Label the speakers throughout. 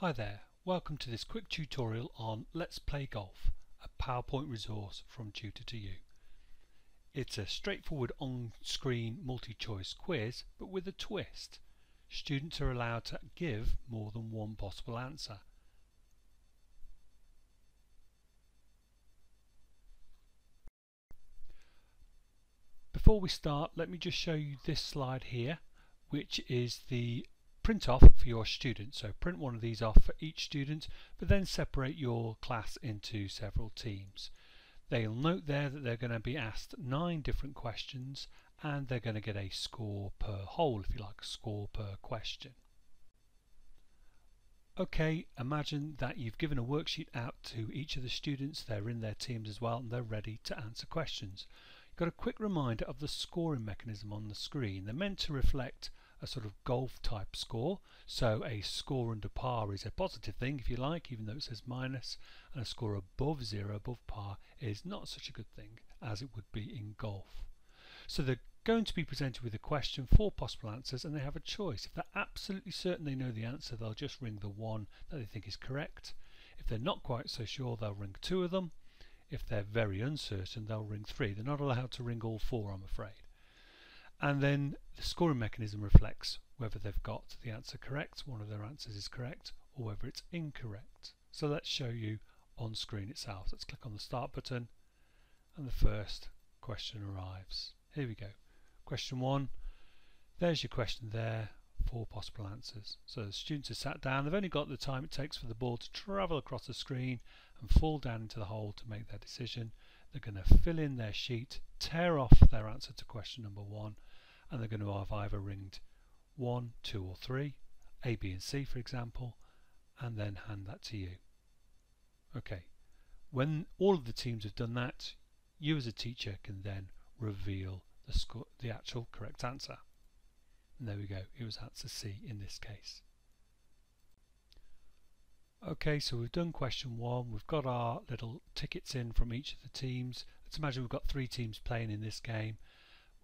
Speaker 1: Hi there, welcome to this quick tutorial on Let's Play Golf, a PowerPoint resource from Tutor2U. It's a straightforward on-screen multi-choice quiz, but with a twist. Students are allowed to give more than one possible answer. Before we start, let me just show you this slide here, which is the print off for your students. So print one of these off for each student, but then separate your class into several teams. They'll note there that they're going to be asked nine different questions and they're going to get a score per hole, if you like, score per question. Okay, imagine that you've given a worksheet out to each of the students, they're in their teams as well, and they're ready to answer questions. You've got a quick reminder of the scoring mechanism on the screen. They're meant to reflect a sort of golf type score. So a score under par is a positive thing if you like, even though it says minus, and a score above zero, above par, is not such a good thing as it would be in golf. So they're going to be presented with a question, four possible answers, and they have a choice. If they're absolutely certain they know the answer, they'll just ring the one that they think is correct. If they're not quite so sure, they'll ring two of them. If they're very uncertain, they'll ring three. They're not allowed to ring all four, I'm afraid and then the scoring mechanism reflects whether they've got the answer correct, one of their answers is correct, or whether it's incorrect. So let's show you on screen itself. Let's click on the start button and the first question arrives. Here we go. Question one. There's your question there, four possible answers. So the students are sat down, they've only got the time it takes for the ball to travel across the screen and fall down into the hole to make their decision. They're going to fill in their sheet, tear off their answer to question number one, and they're going to have either ringed 1, 2 or 3, A, B and C for example, and then hand that to you. Okay, when all of the teams have done that, you as a teacher can then reveal the, the actual correct answer. And there we go, it was answer C in this case. Okay, so we've done question one, we've got our little tickets in from each of the teams. Let's imagine we've got three teams playing in this game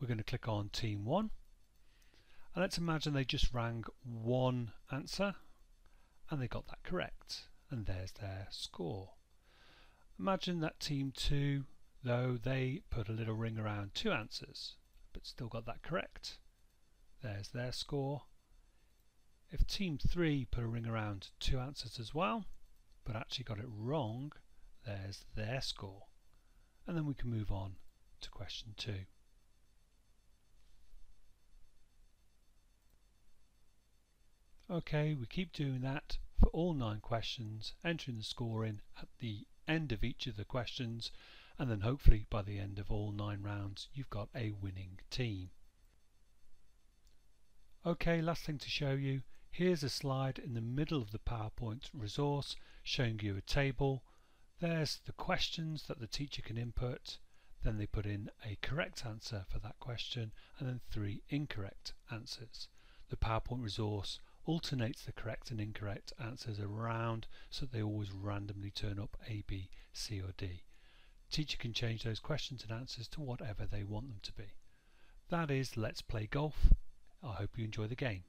Speaker 1: we're going to click on team 1 and let's imagine they just rang one answer and they got that correct and there's their score. Imagine that team 2 though they put a little ring around two answers but still got that correct. There's their score. If team 3 put a ring around two answers as well but actually got it wrong there's their score and then we can move on to question 2. Okay, we keep doing that for all nine questions, entering the score in at the end of each of the questions, and then hopefully by the end of all nine rounds you've got a winning team. Okay, last thing to show you. Here's a slide in the middle of the PowerPoint resource showing you a table. There's the questions that the teacher can input, then they put in a correct answer for that question, and then three incorrect answers. The PowerPoint resource alternates the correct and incorrect answers around so that they always randomly turn up A, B, C or D. Teacher can change those questions and answers to whatever they want them to be. That is Let's Play Golf. I hope you enjoy the game.